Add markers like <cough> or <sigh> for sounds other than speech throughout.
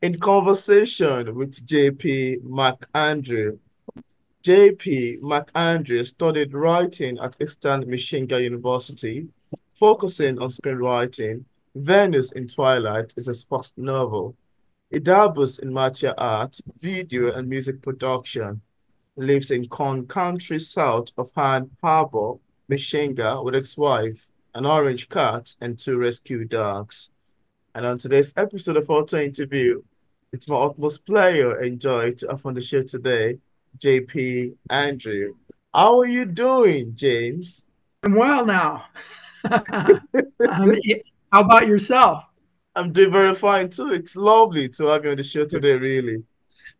in conversation with J.P. McAndrew. J.P. McAndrew studied writing at Eastern Michigan University, focusing on screenwriting. Venus in Twilight is his first novel. He dabbles in martial art, video, and music production. Lives in Corn Country, south of Ann Arbor, Michigan, with his wife, an orange cat, and two rescue dogs. And on today's episode of Author Interview, it's my utmost pleasure and joy to have on the show today, JP Andrew. How are you doing, James? I'm well now. <laughs> um, how about yourself? I'm doing very fine too. It's lovely to have you on the show today, really.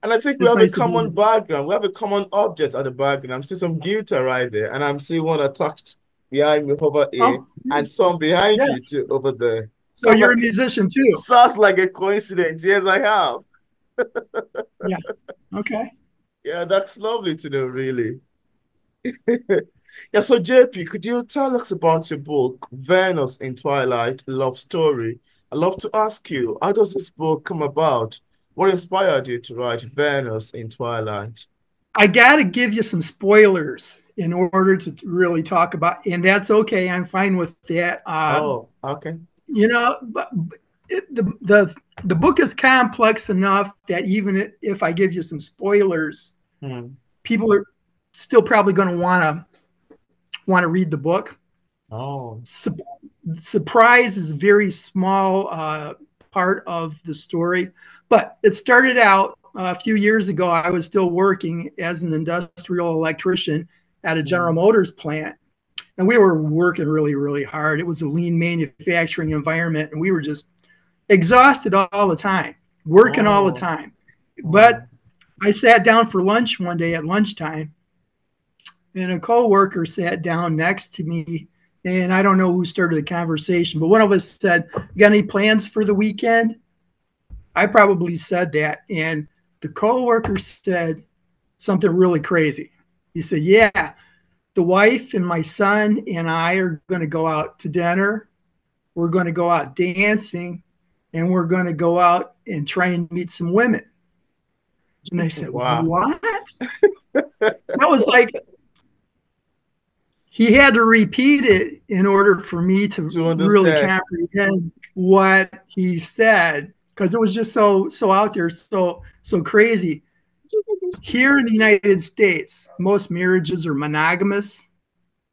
And I think we it's have nice a common background. We have a common object at the background. I'm seeing some guitar right there, and I'm seeing one attached behind me over here, oh, and some behind yes. you too over there. So you're like, a musician too. Sounds like a coincidence. Yes, I have. <laughs> yeah. Okay. Yeah, that's lovely to know, really. <laughs> yeah, so JP, could you tell us about your book, Venus in Twilight Love Story? I'd love to ask you, how does this book come about? What inspired you to write Venus in Twilight? I got to give you some spoilers in order to really talk about, and that's okay. I'm fine with that. Um, oh, okay you know, but it, the the the book is complex enough that even if I give you some spoilers, hmm. people are still probably going to want to want to read the book. Oh, Sur- surprise is a very small uh, part of the story, but it started out uh, a few years ago. I was still working as an industrial electrician at a General hmm. Motors plant, and we were working really, really hard. It was a lean manufacturing environment, and we were just exhausted all the time, working oh. all the oh. time. But oh. I sat down for lunch one day at lunchtime, and a coworker sat down next to me, and I don't know who started the conversation, but one of us said, "You got any plans for the weekend?" I probably said that, and the coworker said something really crazy. He said, "Yeah." The wife and my son and I are going to go out to dinner. We're going to go out dancing and we're going to go out and try and meet some women. And I said, wow. What? <laughs> that was like, he had to repeat it in order for me to, to really comprehend what he said because it was just so so out there so so crazy here in the United States, most marriages are monogamous,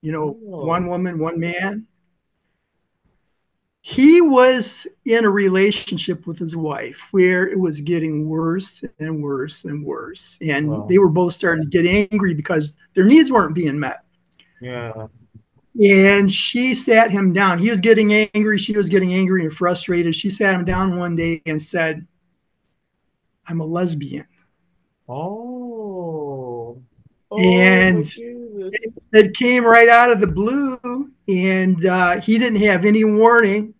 you know, oh. one woman, one man. He was in a relationship with his wife where it was getting worse and worse and worse. And wow. they were both starting to get angry because their needs weren't being met. Yeah. And she sat him down. He was getting angry. She was getting angry and frustrated. She sat him down one day and said, I'm a lesbian. Oh. oh and it, it, came right out of the blue, and uh, he didn't have any warning.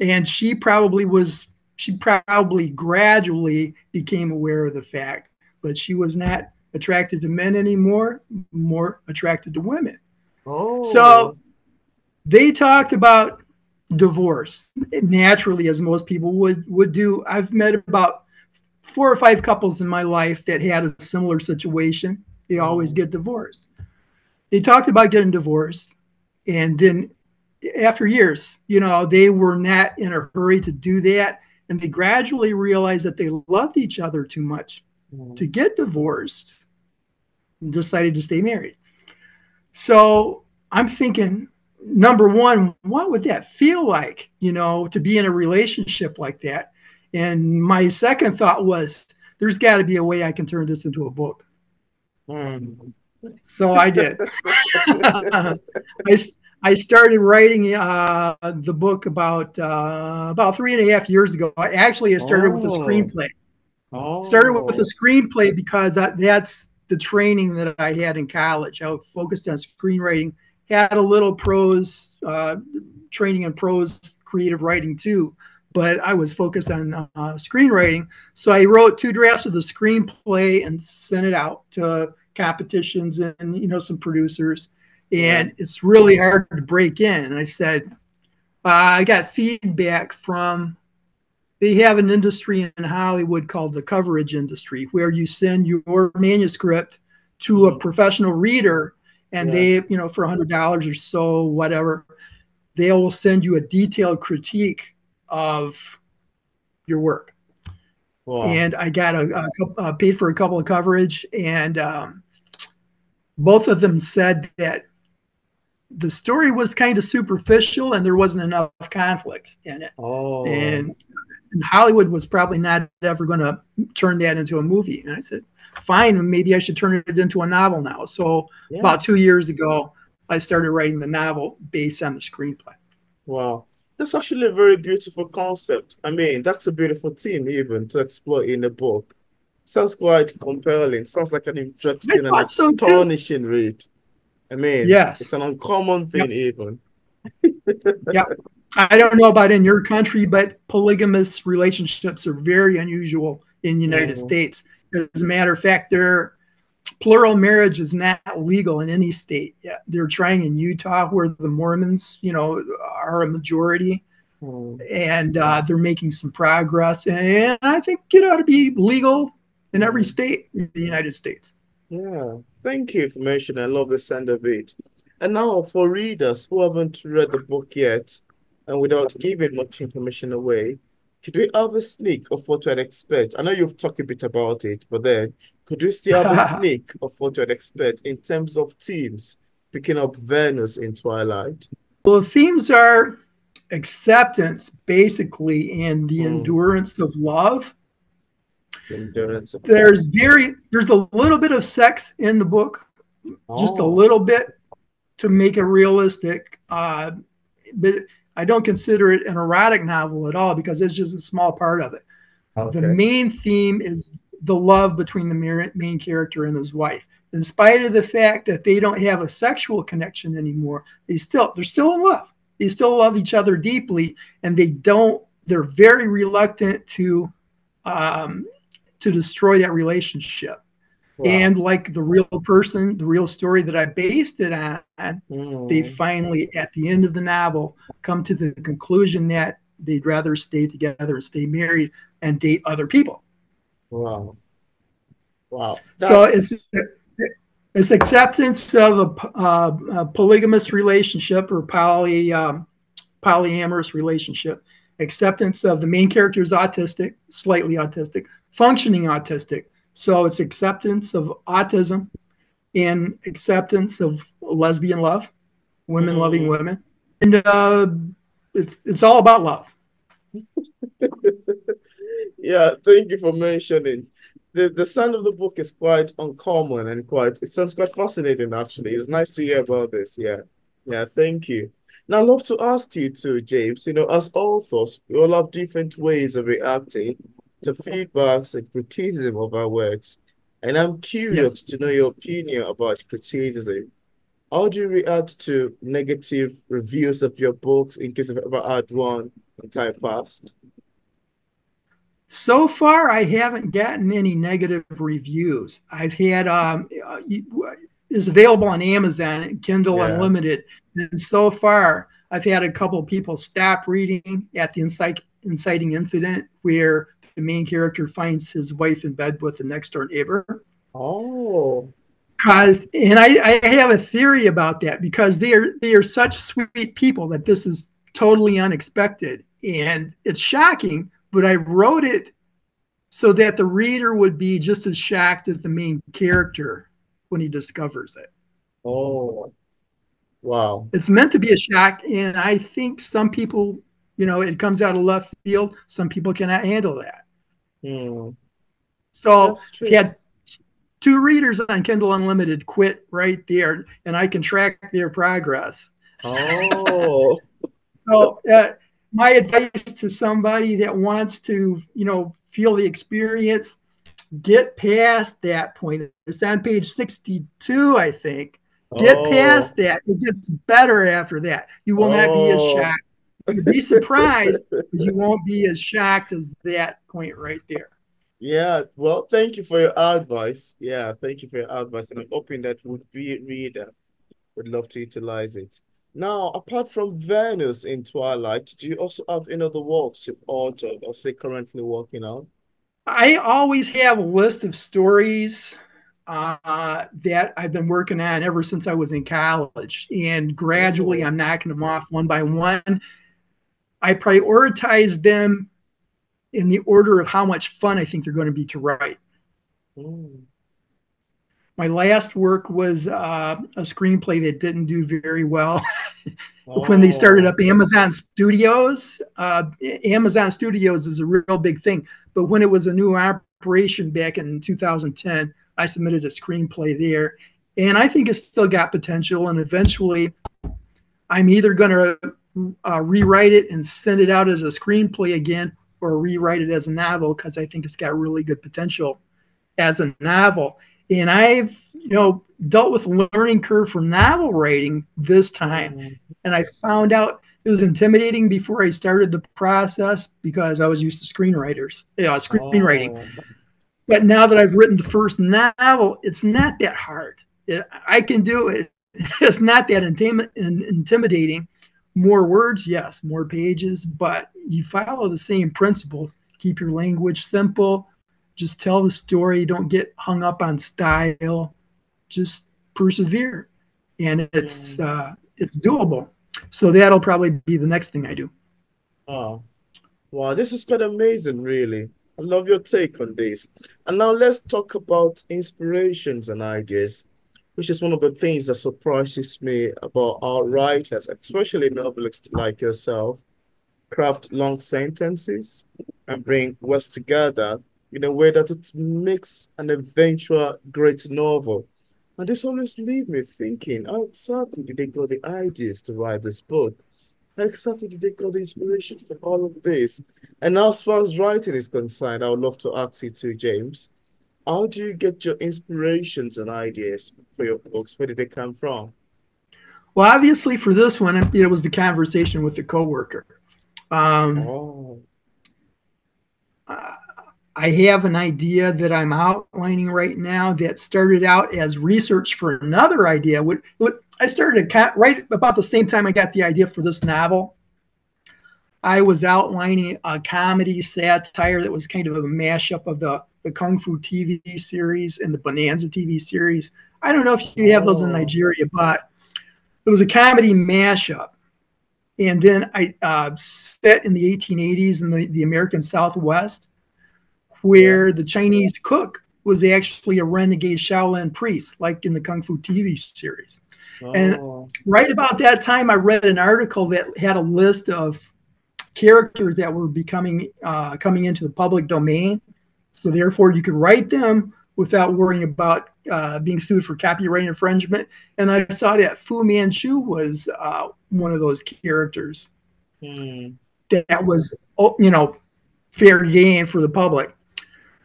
And she probably was, she probably gradually became aware of the fact, but she was not attracted to men anymore, more attracted to women. Oh. So they talked about divorce naturally, as most people would would do. I've met about four or five couples in my life that had a similar situation. They always get divorced. They talked about getting divorced, and then after years, you know, they were not in a hurry to do that, and they gradually realized that they loved each other too much mm-hmm. to get divorced and decided to stay married. So I'm thinking, number one, what would that feel like, you know, to be in a relationship like that? And my second thought was, there's got to be a way I can turn this into a book. Mm. So I did. <laughs> I, I started writing uh, the book about uh, about three and a half years ago. I actually I started oh. with a oh. screenplay. Oh. Started with a screenplay because that's the training that I had in college. I focused on screenwriting. Had a little prose uh, training in prose creative writing too but I was focused on uh, screenwriting. So I wrote two drafts of the screenplay and sent it out to competitions and you know some producers. And it's really hard to break in. And I said, uh, I got feedback from they have an industry in Hollywood called the coverage industry, where you send your manuscript to a mm-hmm. professional reader, and yeah. they, you know, for a hundred dollars or so, whatever, they will send you a detailed critique of your work. And I got a, a, a, uh, paid for a couple of coverage, and um, both of them said that the story was kind of superficial and there wasn't enough conflict in it. Oh. And, and Hollywood was probably not ever going to turn that into a movie. And I said, fine, maybe I should turn it into a novel now. So yeah. about two years ago, I started writing the novel based on the screenplay. Wow. That's actually a very beautiful concept. I mean, that's a beautiful theme even to explore in a book. Sounds quite compelling. Sounds like an interesting and so astonishing read. I mean, yes, it's an uncommon thing, yep. even. <laughs> yeah. I don't know about in your country, but polygamous relationships are very unusual in the United mm-hmm. States. As a matter of fact, their plural marriage is not legal in any state yet. They're trying in Utah, where the Mormons, you know, are a majority, mm-hmm. and uh, they're making some progress. And I think it ought to be legal in every mm-hmm. state in the United States. Yeah. Thank you for mentioning. I love the sound of it. And now, for readers who haven't read the book yet, and without giving much information away, could we have a sneak of what to expect? I know you've talked a bit about it, but then could we still have a <laughs> sneak of what to expect in terms of teams picking up Venus in Twilight? Well, the themes are acceptance, basically, and the mm. endurance of love endurance. There's very there's a little bit of sex in the book, oh. just a oh. little bit to make it realistic. Uh, but I don't consider it an erotic novel at all because it's just a small part of it. Okay. The main theme is the love between the main character and his wife. In spite of the fact that they don't have a sexual connection anymore, they still they're still in love. They still love each other deeply, and they don't. They're very reluctant to um, to destroy that relationship. Wow. And like the real person, the real story that I based it on, mm. they finally, at the end of the novel, come to the conclusion that they'd rather stay together and stay married and date other people. Wow. Wow. That's... So it's it's acceptance of a, uh, a polygamous relationship or poly um, polyamorous relationship acceptance of the main character is autistic, slightly autistic, functioning autistic. So it's acceptance of autism and acceptance of lesbian love, women mm-hmm. loving women, and uh, it's it's all about love. <laughs> yeah, thank you for mentioning. The, the sound of the book is quite uncommon and quite it sounds quite fascinating actually. It's nice to hear about this. Yeah. Yeah, thank you. Now, I'd love to ask you too, James. You know, as authors, we all have different ways of reacting to feedbacks and criticism of our works. And I'm curious yes. to know your opinion about criticism. How do you react to negative reviews of your books in case you've ever had one in time past? So far, I haven't gotten any negative reviews. I've had um, uh, is available on Amazon, and Kindle yeah. Unlimited, and so far I've had a couple of people stop reading at the incite, inciting incident where the main character finds his wife in bed with the next door neighbor. Oh. Cause and I, I have a theory about that because they are they are such sweet people that this is totally unexpected and it's shocking, but I wrote it so that the reader would be just as shocked as the main character when he discovers it. Oh, wow. It's meant to be a shock. And I think some people, you know, it comes out of left field. Some people cannot handle that. Hmm. So he had two readers on Kindle Unlimited quit right there, and I can track their progress. Oh. <laughs> so uh, my advice to somebody that wants to, you know, feel the experience, get past that point. It's on page 62, I think. Get oh. past that. It gets better after that. You will oh. not be as oh. shocked. You'll be surprised, but you won't be as shocked as that point right there. Yeah, well, thank you for your advice. Yeah, thank you for your advice. And I'm hoping that would be reader would love to utilize it. Now, apart from Venus in Twilight, do you also have any other works you've authored or say currently working on? I always have a list of stories uh, that I've been working on ever since I was in college. And gradually I'm knocking them off one by one. I prioritize them in the order of how much fun I think they're going to be to write. Mm. My last work was uh, a screenplay that didn't do very well. oh. <laughs> when they started up Amazon Studios, uh, Amazon Studios is a real big thing. But when it was a new operation back in 2010, I submitted a screenplay there. And I think it's still got potential. And eventually, I'm either going to uh, rewrite it and send it out as a screenplay again or rewrite it as a novel because I think it's got really good potential as a novel. And I've, you know, dealt with learning curve for novel writing this time. Mm-hmm. And I found out it was intimidating before I started the process because I was used to screenwriters, you know, screenwriting. Oh. But now that I've written the first novel, it's not that hard. I can do it. <laughs> It's not that intim- intimidating. More words, yes, more pages, but you follow the same principles. Keep your language simple. Just tell the story. Don't get hung up on style. Just persevere, and it's uh, it's doable. So that'll probably be the next thing I do. Oh, wow! This is quite amazing, really. I love your take on this. And now let's talk about inspirations and ideas, which is one of the things that surprises me about our writers, especially novelists like yourself, craft long sentences and bring words together in a way that it makes an eventual great novel. And this always leaves me thinking, how exactly did they got the ideas to write this book? How exactly did they got the inspiration for all of this? And as far as writing is concerned, I would love to ask you too, James. How do you get your inspirations and ideas for your books? Where did they come from? Well, obviously, for this one, it was the conversation with the coworker. Um, oh. I have an idea that I'm outlining right now that started out as research for another idea. What, what I started right about the same time I got the idea for this novel. I was outlining a comedy satire that was kind of a mashup of the, the Kung Fu TV series and the Bonanza TV series. I don't know if you have those in oh. Nigeria, but it was a comedy mashup. And then I uh, set in the 1880s in the, the American Southwest, where the Chinese cook was actually a renegade Shaolin priest, like in the Kung Fu TV series. Oh. And right about that time, I read an article that had a list of characters that were becoming uh, coming into the public domain. So therefore, you could write them without worrying about uh, being sued for copyright infringement. And I saw that Fu Manchu was uh, one of those characters hmm. that was, oh, you know, fair game for the public.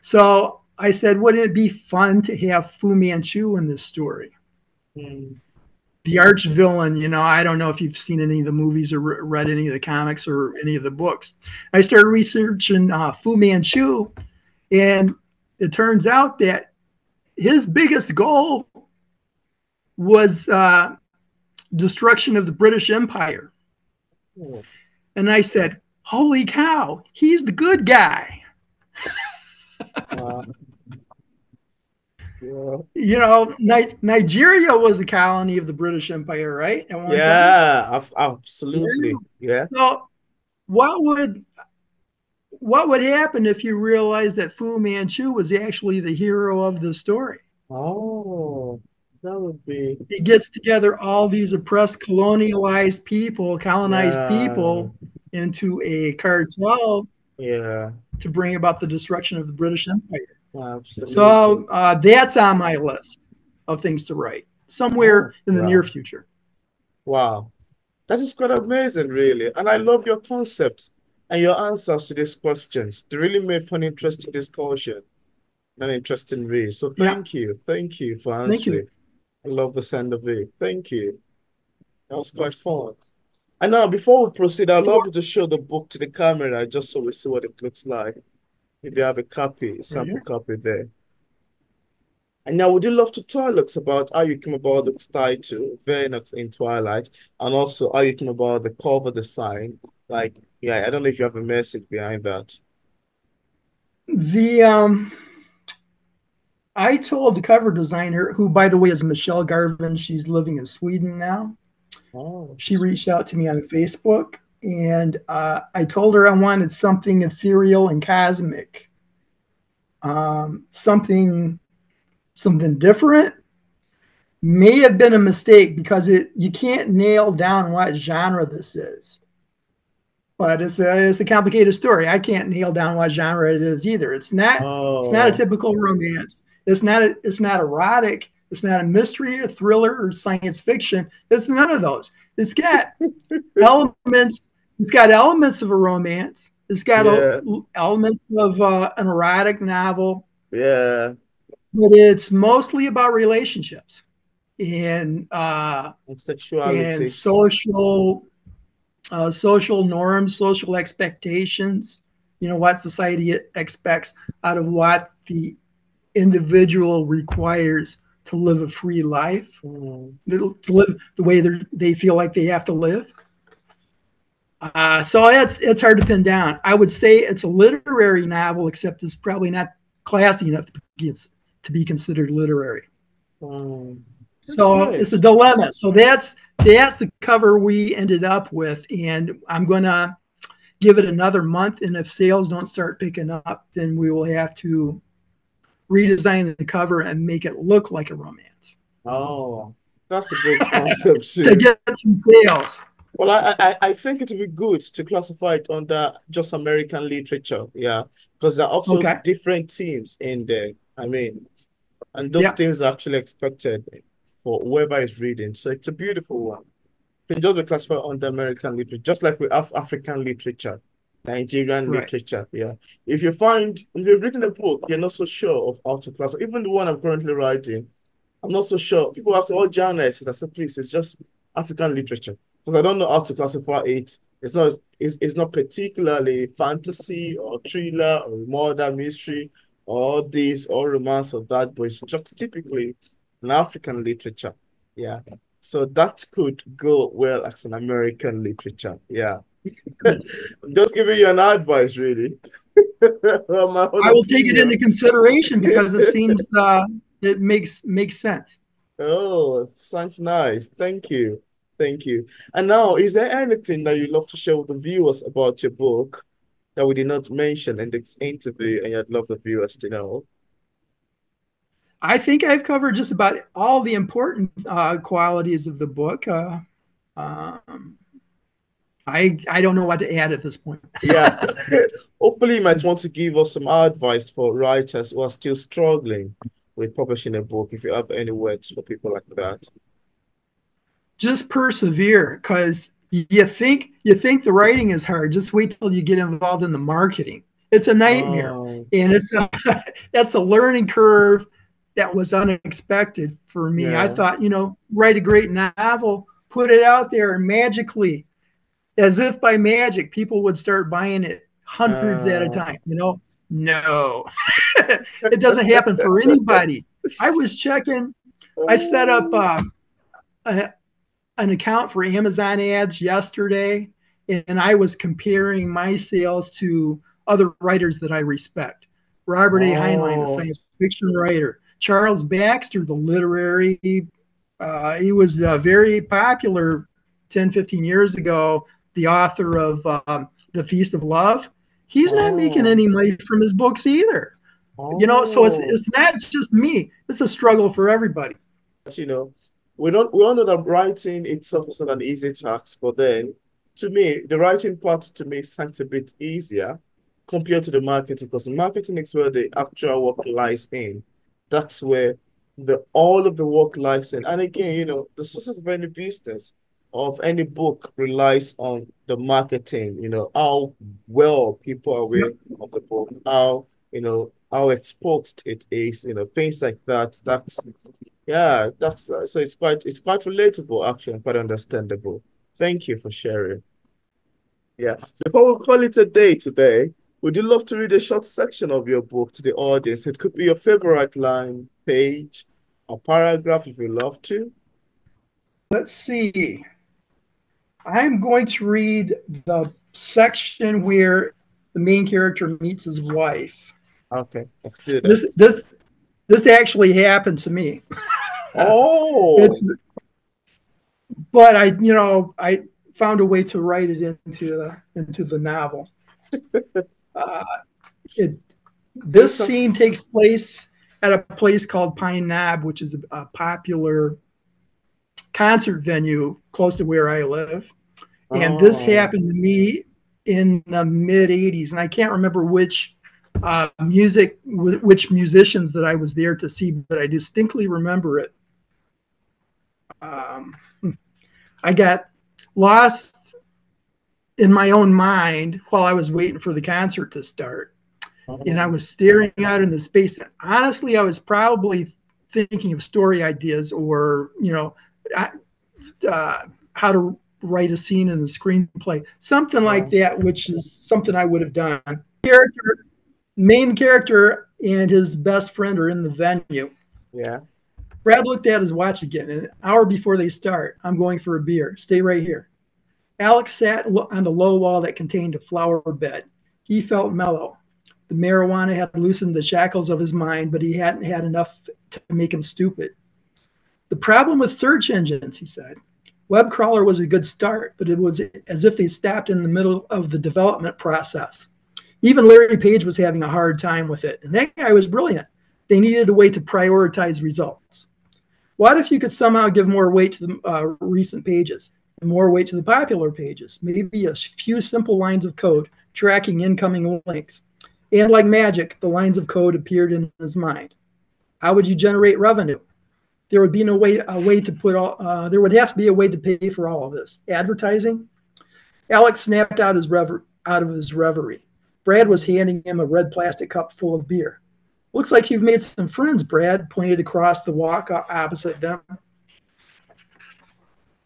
So I said, wouldn't it be fun to have Fu Manchu in this story? Hmm the arch villain you know i don't know if you've seen any of the movies or read any of the comics or any of the books i started researching uh, fu manchu and it turns out that his biggest goal was uh, destruction of the british empire oh. and i said holy cow he's the good guy <laughs> uh, you know, Ni- Nigeria was a colony of the British Empire, right? yeah, absolutely. Yeah. So, what would what would happen if you realized that Fu Manchu was actually the hero of the story? Oh, that would be. He gets together all these oppressed, colonialized people, colonized yeah. people into a cartel. Yeah. To bring about the destruction of the British Empire. Absolutely. So uh, that's on my list of things to write somewhere oh, in the wow. near future. Wow. That is quite amazing, really. And I love your concepts and your answers to these questions. They really made for an interesting discussion, an interesting read. So thank yeah. you. Thank you for answering. Thank you. I love the sound of it. Thank you. That was quite fun. And now, before we proceed, I'd love you to show the book to the camera just so we see what it looks like. If you have a copy, sample right copy there. And now, would you love to tell us about how you came about the title, Venus in Twilight, and also how you came about the cover design? Like, yeah, I don't know if you have a message behind that. The um, I told the cover designer, who by the way is Michelle Garvin, she's living in Sweden now. Oh. She reached out to me on Facebook, and uh, I told her I wanted something ethereal and cosmic, um, something something different may have been a mistake because it you can't nail down what genre this is. But it's a it's a complicated story. I can't nail down what genre it is either. It's not oh. it's not a oh. typical romance. It's not a, it's not erotic. It's not a mystery or thriller or science fiction. It's none of those. It's got <laughs> elements. It's got elements of a romance. It's got yeah. a, elements of uh, an erotic novel. Yeah but it's mostly about relationships and uh and sexuality and social uh, social norms social expectations you know what society expects out of what the individual requires to live a free life mm. to live the way they feel like they have to live uh, so it's it's hard to pin down i would say it's a literary novel except it's probably not classy enough to be to be considered literary. Um, so nice. it's a dilemma. So that's that's the cover we ended up with, and I'm gonna give it another month. And if sales don't start picking up, then we will have to redesign the cover and make it look like a romance. Oh, that's a great <laughs> concept to get some sales. Well, I, I, I think it would be good to classify it under just American literature, yeah, because there are also okay. different themes in there. I mean, and those yeah. themes are actually expected for whoever is reading. So it's a beautiful one. You can just be classified under American literature, just like we have African literature, Nigerian right. literature. Yeah. If you find if you've written a book, you're not so sure of how to classify. Even the one I'm currently writing, I'm not so sure. People ask genre is it? I said, please, it's just African literature because I don't know how to classify it. It's not it's, it's not particularly fantasy or thriller or murder mystery or this or romance or that, but it's just typically an African literature. Yeah. So that could go well as an American literature. Yeah. I'm <laughs> just giving you an advice, really. <laughs> I will take it into consideration because it seems uh, it makes makes sense. Oh, sounds nice. Thank you. Thank you. And now, is there anything that you'd love to share with the viewers about your book that we did not mention in this interview and I'd love the viewers to know? I think I've covered just about all the important uh, qualities of the book. Uh, um, I I don't know what to add at this point. yeah, <laughs> hopefully you might want to give us some advice for writers who are still struggling with publishing a book. If you have any words for people like that, just persevere because you think you think the writing is hard just wait till you get involved in the marketing it's a nightmare oh. and it's a <laughs> that's a learning curve that was unexpected for me yeah. i thought you know write a great novel put it out there and magically as if by magic people would start buying it hundreds at a oh. time you know no <laughs> it doesn't happen for anybody i was checking i set up uh, a, an account for Amazon ads yesterday, and I was comparing my sales to other writers that I respect. Robert A. Heinlein, the science fiction writer. Charles Baxter, the literary. Uh, he was uh, very popular 10, 15 years ago, the author of um, The Feast of Love. He's not making any money from his books either. Oh. You know, so it's, it's not just me. It's a struggle for everybody. You know, we don't we all know that writing itself is not an easy task, but then to me, the writing part to me sounds a bit easier compared to the marketing because marketing is where the actual work lies in. That's where the all of the work lies in. And again, you know, the success of any business, of any book relies on the marketing, you know, how well people are aware of the book, how, you know, how exposed it is, you know, things like that. That's yeah, that's uh, so it's quite it's quite relatable actually and quite understandable. Thank you for sharing. Yeah. Before we call it a day today, Would you love to read a short section of your book to the audience? It could be your favorite line, page, or paragraph if you love to. Let's see. I'm going to read the section where the main character meets his wife. Okay, let's do that. This this this actually happened to me. <laughs> Oh, It's but I you know I found a way to write it into the into the novel. <laughs> Uh, it this scene takes place at a place called Pine Knob, which is a, a popular concert venue close to where I live. And this Oh. happened to me in the mid 80s. And I can't remember which uh, music, wh- which musicians that I was there to see, but I distinctly remember it. Um, I got lost in my own mind while I was waiting for the concert to start and I was staring out into space. And honestly, I was probably thinking of story ideas or, you know, uh, how to write a scene in the screenplay, something like that, which is something I would have done. Character, main character, and his best friend are in the venue. yeah. Brad looked at his watch again. An hour before they start, I'm going for a beer. Stay right here. Alex sat on the low wall that contained a flower bed. He felt mellow. The marijuana had loosened the shackles of his mind, but he hadn't had enough to make him stupid. The problem with search engines, he said. Web crawler was a good start, but it was as if they stopped in the middle of the development process. Even Larry Page was having a hard time with it, and that guy was brilliant. They needed a way to prioritize results. What if you could somehow give more weight to the uh, recent pages and more weight to the popular pages? Maybe a few simple lines of code tracking incoming links. And like magic, the lines of code appeared in his mind. How would you generate revenue? There would be no way a way to put all. Uh, there would have to be a way to pay for all of this. Advertising. Alex snapped out his rever- out of his reverie. Brad was handing him a red plastic cup full of beer. Looks like you've made some friends, Brad pointed across the walk opposite them.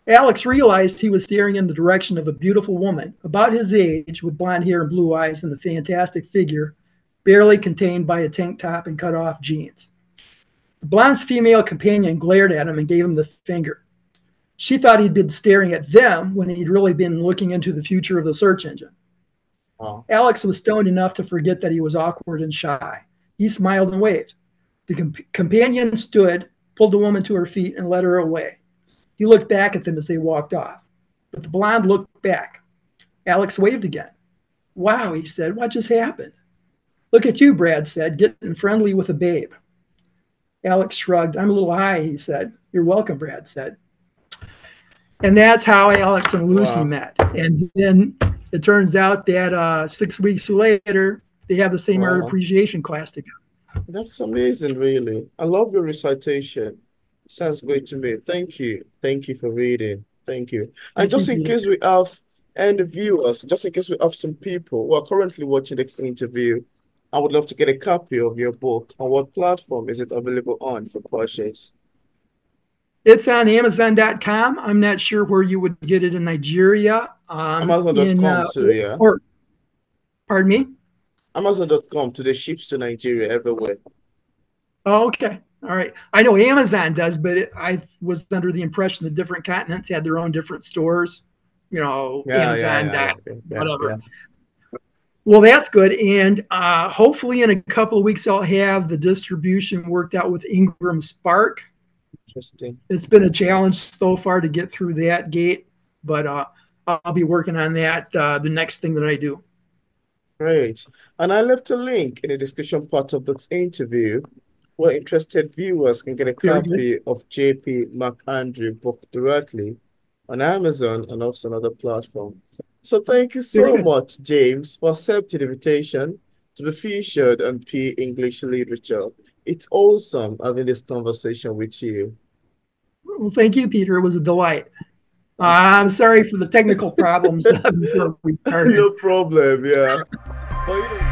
Alex realized he was staring in the direction of a beautiful woman, about his age, with blonde hair and blue eyes, and a fantastic figure, barely contained by a tank top and cut off jeans. The blonde's female companion glared at him and gave him the finger. She thought he'd been staring at them when he'd really been looking into the future of the search engine. Oh. Alex was stoned enough to forget that he was awkward and shy. He smiled and waved. The comp- companion stood, pulled the woman to her feet, and led her away. He looked back at them as they walked off, but the blonde looked back. Alex waved again. Wow, he said, what just happened? Look at you, Brad said, getting friendly with a babe. Alex shrugged. I'm a little high, he said. You're welcome, Brad said. And that's how Alex and Lucy Wow. met. And then it turns out that uh, six weeks later, they have the same art appreciation class together. That's amazing, really. I love your recitation. Sounds great to me. Thank you. Thank you for reading. Thank you. And Thank you, just in case we have any viewers, just in case we have some people who are currently watching this interview, I would love to get a copy of your book. On what platform is it available on for purchase? It's on Amazon.com. I'm not sure where you would get it in Nigeria. Um, Amazon.com uh, too, yeah. Or, pardon me? Amazon.com to the ships to Nigeria everywhere. Oh, okay. All right. I know Amazon does, but it, I was under the impression the different continents had their own different stores. You know, Yeah, Amazon. yeah, yeah, dot- yeah, yeah, whatever. Well, that's good. And uh, hopefully, in a couple of weeks, I'll have the distribution worked out with Ingram Spark. Interesting. It's been a challenge so far to get through that gate, but uh, I'll be working on that uh, the next thing that I do. Great. And I left a link in the description part of this interview where interested viewers can get a copy of JP McAndrew book directly on Amazon and also on other platforms. So thank you so much, James, for accepting the invitation to be featured on P English Literature. It's awesome having this conversation with you. Well, thank you, Peter. It was a delight. Uh, I'm sorry for the technical problems <laughs> before we started. No problem, yeah. But, you know,